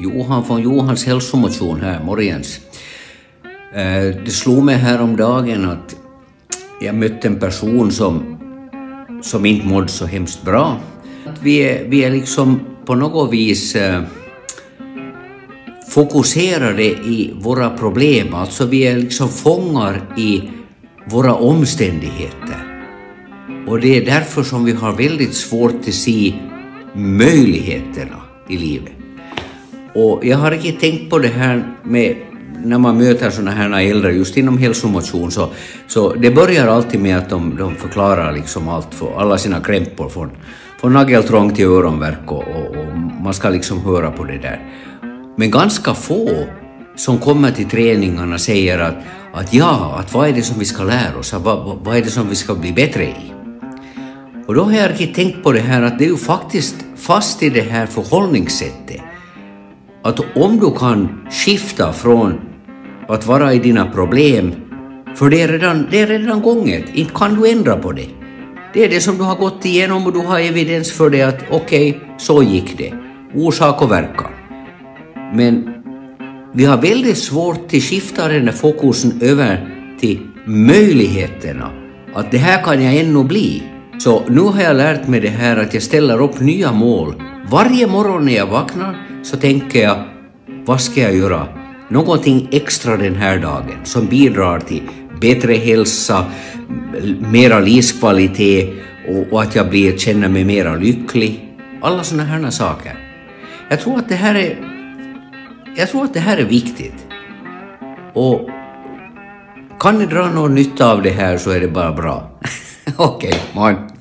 Johan från Johans hälsomotion här, Morgens. Eh, det slog mig häromdagen att jag mötte en person som, som inte mådde så hemskt bra. Vi, är, vi är liksom på något vis eh, fokuserade i våra problem, alltså vi är liksom fångar i våra omständigheter. Och det är därför som vi har väldigt svårt att se möjligheterna i livet. Och jag har inte tänkt på det här med när man möter sådana här äldre, just inom hälsomotion, så, så det börjar alltid med att de, de förklarar liksom allt för alla sina krämpor från, från nageltrång till öronvärk och, och, och man ska liksom höra på det där. Men ganska få som kommer till träningarna säger att, att ja, att vad är det som vi ska lära oss, vad, vad är det som vi ska bli bättre i? Och då har jag riktigt tänkt på det här att det är ju faktiskt fast i det här förhållningssättet att om du kan skifta från att vara i dina problem, för det är redan, det är redan gånget, inte kan du ändra på det. Det är det som du har gått igenom och du har evidens för det att okej, okay, så gick det. Orsak och verkan. Men vi har väldigt svårt att skifta den där fokusen över till möjligheterna. Att det här kan jag ännu bli. Så nu har jag lärt mig det här att jag ställer upp nya mål. Varje morgon när jag vaknar så tänker jag, vad ska jag göra? Någonting extra den här dagen som bidrar till bättre hälsa, mera livskvalitet och, och att jag blir, känner mig mera lycklig. Alla sådana här saker. Jag tror att det här är, jag tror att det här är viktigt. Och kan ni dra någon nytta av det här så är det bara bra. Okej, okay, morgon.